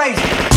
crazy.